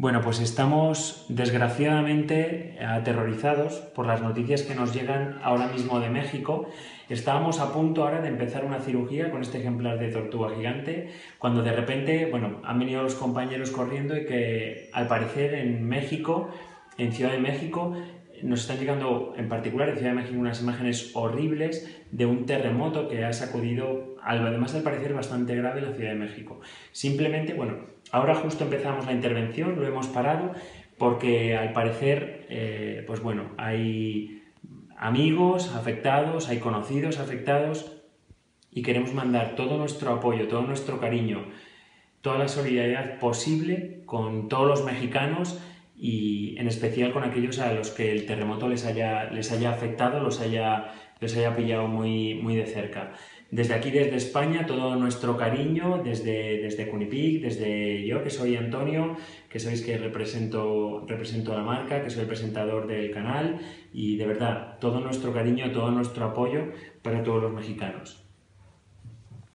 Bueno, pues estamos desgraciadamente aterrorizados por las noticias que nos llegan ahora mismo de México. Estábamos a punto ahora de empezar una cirugía con este ejemplar de tortuga gigante, cuando de repente, bueno, han venido los compañeros corriendo y que al parecer en México, en Ciudad de México, nos están llegando, en particular en Ciudad de México, unas imágenes horribles de un terremoto que ha sacudido, además al parecer bastante grave, la Ciudad de México. Simplemente, bueno, ahora justo empezamos la intervención, lo hemos parado, porque al parecer, eh, pues bueno, hay amigos afectados, hay conocidos afectados, y queremos mandar todo nuestro apoyo, todo nuestro cariño, toda la solidaridad posible con todos los mexicanos y en especial con aquellos a los que el terremoto les haya, les haya afectado, los haya, les haya pillado muy, muy de cerca. Desde aquí, desde España, todo nuestro cariño, desde, desde Cunipic, desde yo, que soy Antonio, que sabéis que represento, represento la marca, que soy el presentador del canal, y de verdad, todo nuestro cariño, todo nuestro apoyo para todos los mexicanos.